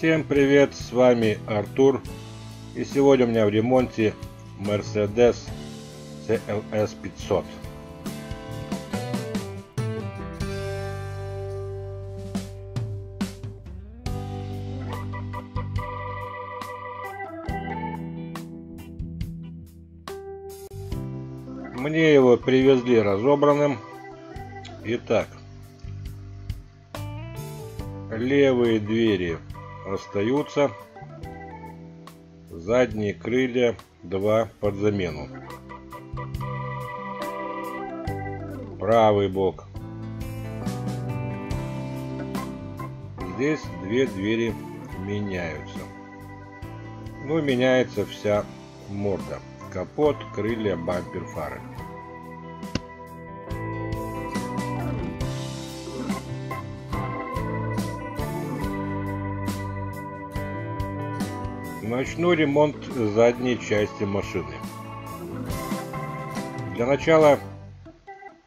Всем привет, с вами Артур. И сегодня у меня в ремонте Mercedes CLS 500. Мне его привезли разобранным. Итак, левые двери остаются, задние крылья два под замену. Правый бок. Здесь две двери меняются. Ну, меняется вся морда. Капот, крылья, бампер, фары. Начну ремонт задней части машины. Для начала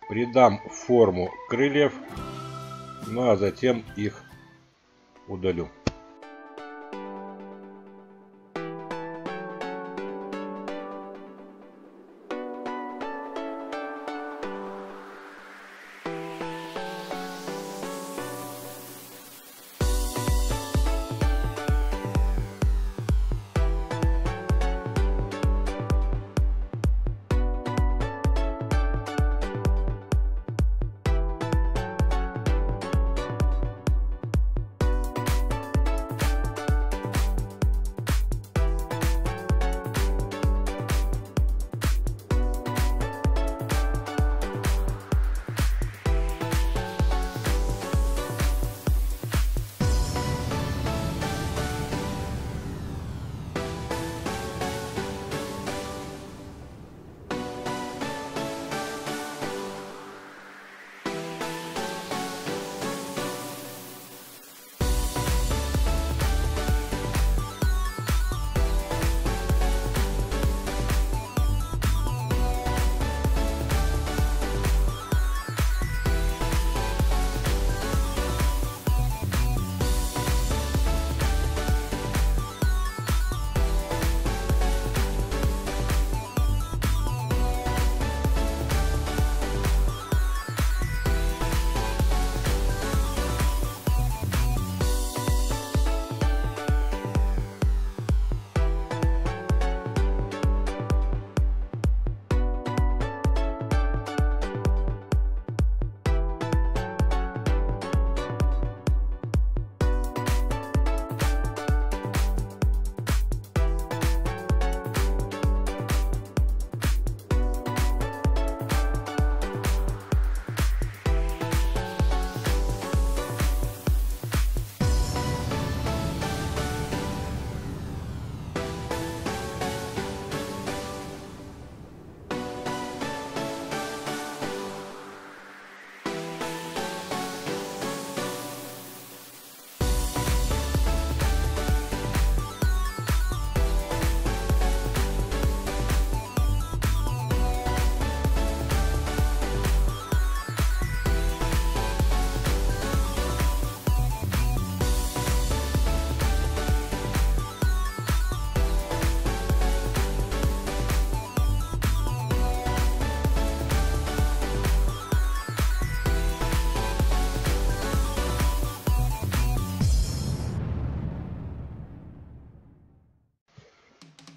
придам форму крыльев, ну а затем их удалю.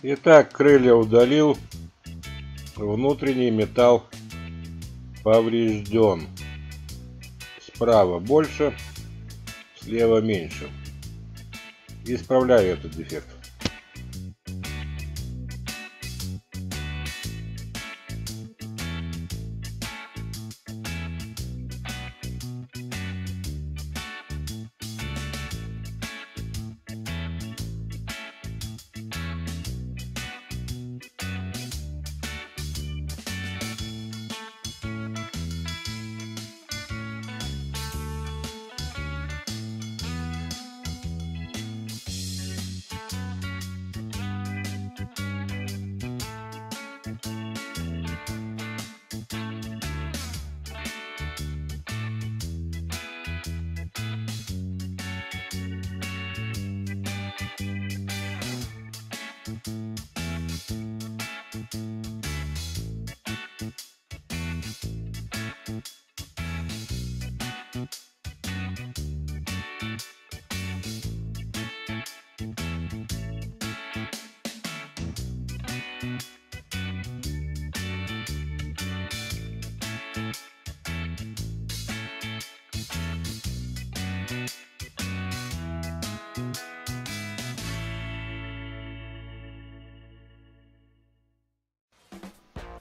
Итак, крылья удалил. Внутренний металл поврежден. Справа больше, слева меньше. Исправляю этот дефект.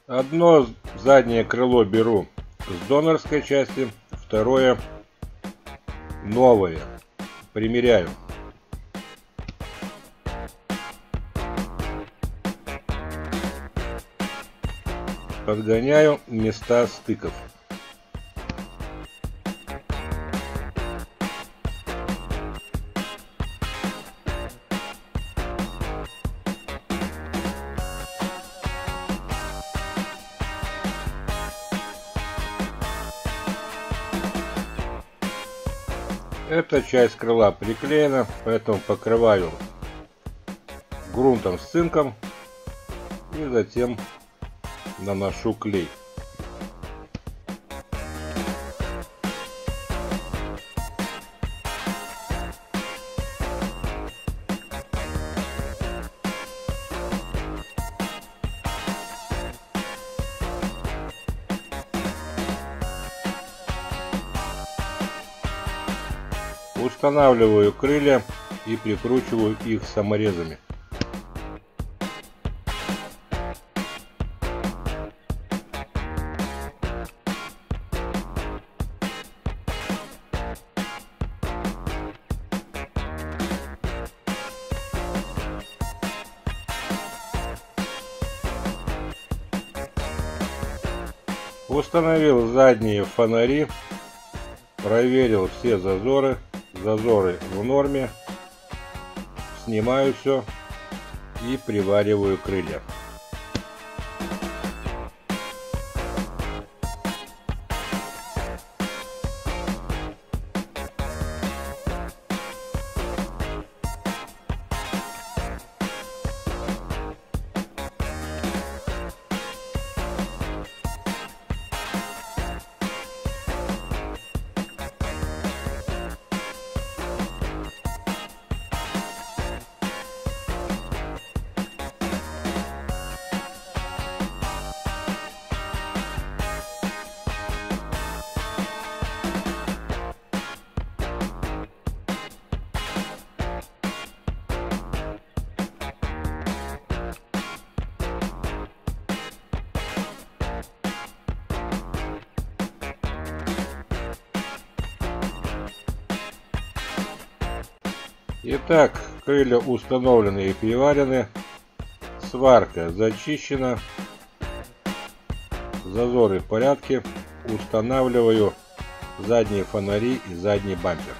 Одно заднее крыло беру с донорской части, второе новое. Примеряю. Подгоняю места стыков. Эта часть крыла приклеена, поэтому покрываю грунтом с цинком и затем наношу клей. Устанавливаю крылья и прикручиваю их саморезами. Установил задние фонари, проверил все зазоры, зазоры в норме, снимаю все и привариваю крылья. Итак, крылья установлены и приварены. Сварка зачищена. Зазоры в порядке. Устанавливаю задние фонари и задний бампер.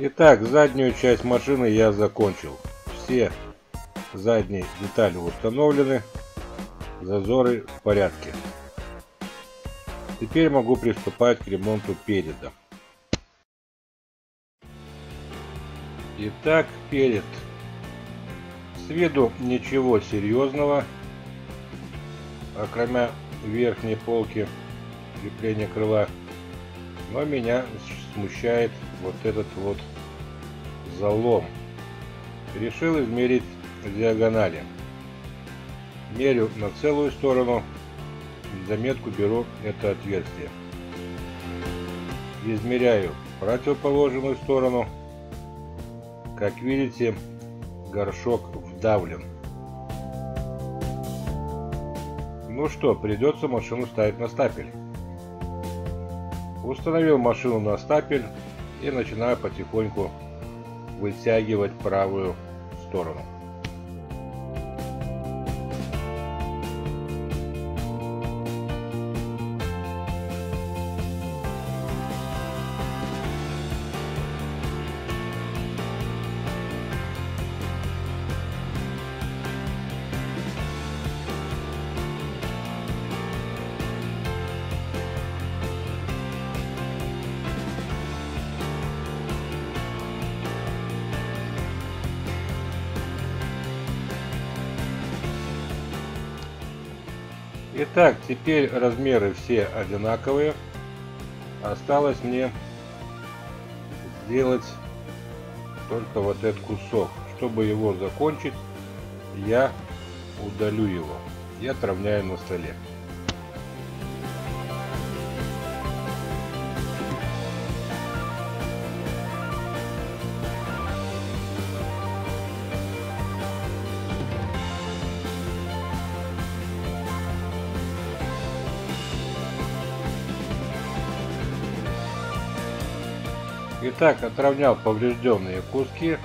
Итак, заднюю часть машины я закончил. Все задние детали установлены зазоры в порядке. Теперь могу приступать к ремонту переда. Итак, перед. С виду ничего серьезного, кроме верхней полки крепления крыла. Но меня смущает вот этот вот залом. Решил измерить диагонали мерю на целую сторону, заметку беру это отверстие. Измеряю противоположную сторону. Как видите, горшок вдавлен. Ну что, придется машину ставить на стапель. Установил машину на стапель и начинаю потихоньку вытягивать правую сторону. Итак, теперь размеры все одинаковые. Осталось мне сделать только вот этот кусок. Чтобы его закончить, я удалю его. Я отравняю на столе. Итак, отравнял поврежденные куски.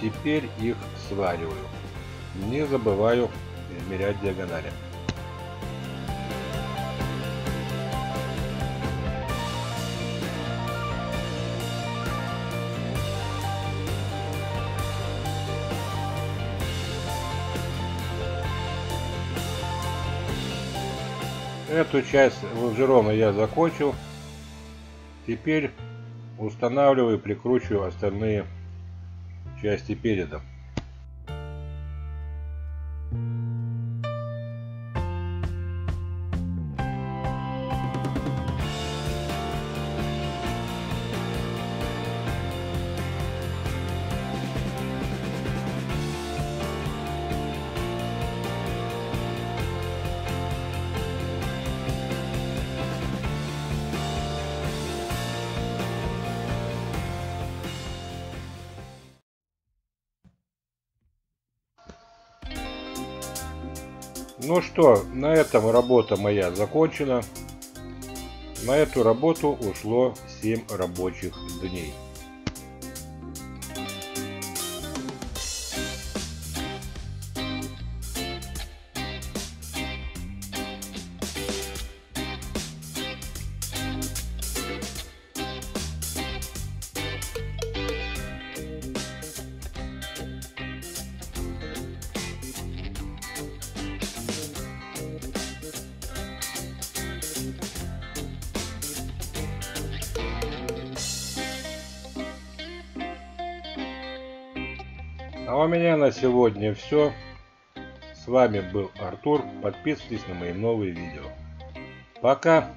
Теперь их свариваю. Не забываю измерять диагонали. Эту часть лонжерона я закончил. Теперь Устанавливаю и прикручиваю остальные части переда. Ну что, на этом работа моя закончена. На эту работу ушло 7 рабочих дней. А у меня на сегодня все. С вами был Артур. Подписывайтесь на мои новые видео. Пока!